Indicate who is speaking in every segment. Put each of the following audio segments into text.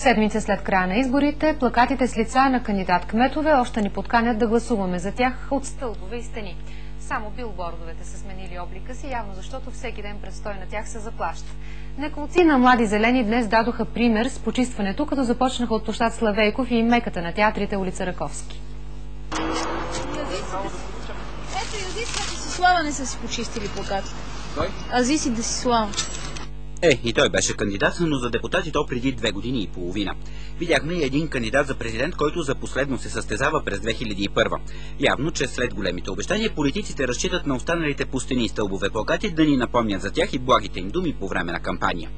Speaker 1: Седмица след края на изборите, плакатите с лица на кандидат кметове още ни подканят да гласуваме за тях от стълбове и стени. Само билбордовете са сменили облика си, явно защото всеки ден предстой на тях се заплаща. Неколци на млади зелени днес дадоха пример с почистването, като започнаха от площад Славейков и меката на театрите улица Раковски.
Speaker 2: Ето и Азис и Десислава не са си почистили плакатите.
Speaker 3: Кой?
Speaker 2: Азис и Десислава.
Speaker 3: Е, и той беше кандидат, но за депутат и то преди две години и половина. Видяхме и един кандидат за президент, който за последно се състезава през 2001. Явно, че след големите обещания, политиците разчитат на останалите пустени стълбове плакати да ни напомнят за тях и благите им думи по време на кампания.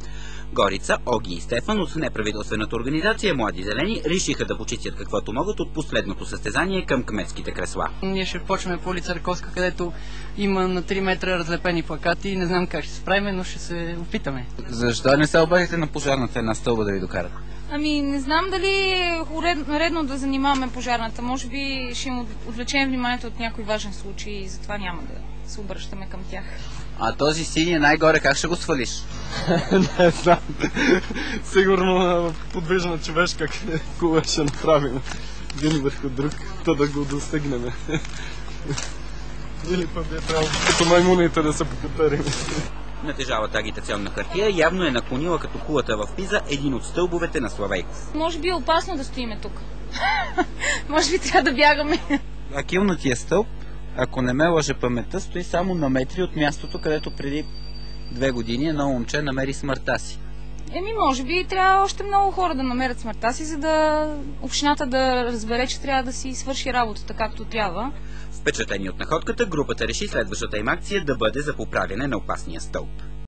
Speaker 3: Горица, Оги и Стефан от неправителствената организация Млади зелени решиха да почистят каквото могат от последното състезание към кметските кресла.
Speaker 4: Ние ще почваме по улица Раковска, където има на 3 метра разлепени плакати. Не знам как ще се справим, но ще се опитаме.
Speaker 5: Защо не се обадите на пожарната една стълба да ви докарат?
Speaker 2: Ами не знам дали е уред- редно да занимаваме пожарната. Може би ще им отвлечем вниманието от някой важен случай и затова няма да се обръщаме към тях.
Speaker 5: А този синий най-горе как ще го свалиш?
Speaker 6: Не знам. Сигурно подвижна човешка кула ще направим. Един върху друг, то да го достигнем. Или пък е трябвало като маймуните да се покатерим.
Speaker 3: Натежавата агитационна хартия явно е наклонила като кулата в Пиза един от стълбовете на Славейков.
Speaker 2: Може би е опасно да стоиме тук. Може би трябва да бягаме.
Speaker 5: А килнатия стълб, ако не ме лъже паметта, стои само на метри от мястото, където преди две години едно момче намери смъртта си.
Speaker 2: Еми, може би трябва още много хора да намерят смъртта си, за да общината да разбере, че трябва да си свърши работата както трябва.
Speaker 3: Впечатлени от находката, групата реши следващата им акция да бъде за поправяне на опасния стълб.